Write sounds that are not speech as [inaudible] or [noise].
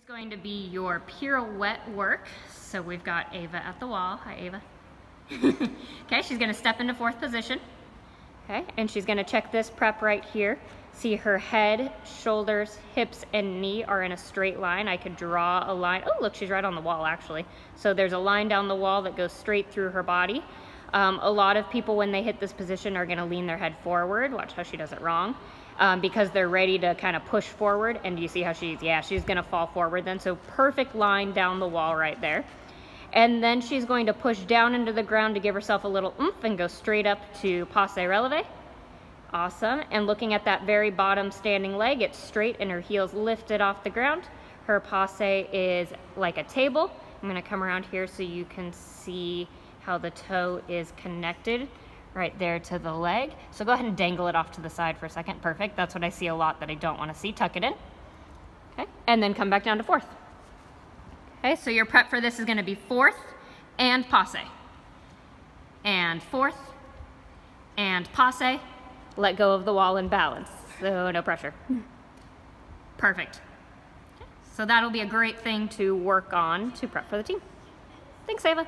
Here's going to be your pirouette work. So we've got Ava at the wall. Hi, Ava. [laughs] okay, she's gonna step into fourth position. Okay, and she's gonna check this prep right here. See her head, shoulders, hips, and knee are in a straight line. I could draw a line. Oh, look, she's right on the wall actually. So there's a line down the wall that goes straight through her body. Um, a lot of people, when they hit this position, are gonna lean their head forward. Watch how she does it wrong. Um, because they're ready to kind of push forward. And you see how she's, yeah, she's gonna fall forward then. So perfect line down the wall right there. And then she's going to push down into the ground to give herself a little oomph and go straight up to passe releve. Awesome. And looking at that very bottom standing leg, it's straight and her heels lifted off the ground. Her passe is like a table. I'm gonna come around here so you can see how the toe is connected right there to the leg. So go ahead and dangle it off to the side for a second. Perfect. That's what I see a lot that I don't wanna see. Tuck it in. Okay. And then come back down to fourth. Okay, so your prep for this is gonna be fourth and passe. And fourth and passe. Let go of the wall and balance. So no pressure. Perfect. So that'll be a great thing to work on to prep for the team. Thanks, Ava.